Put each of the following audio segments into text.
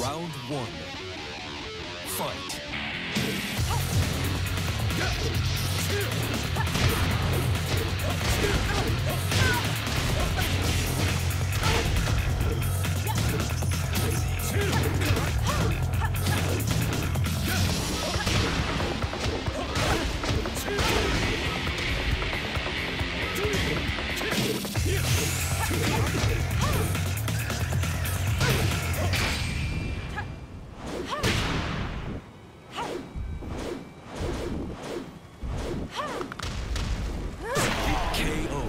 Round one. Fight. KO.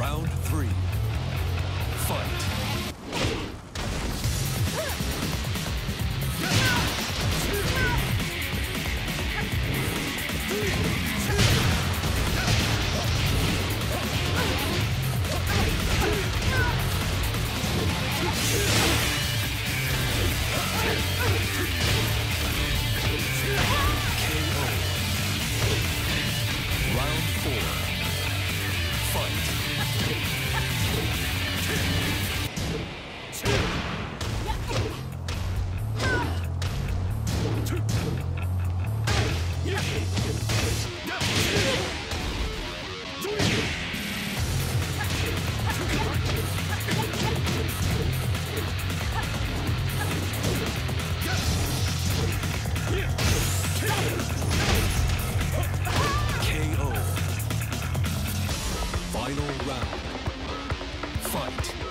Round three. Fight. Round four. Fight.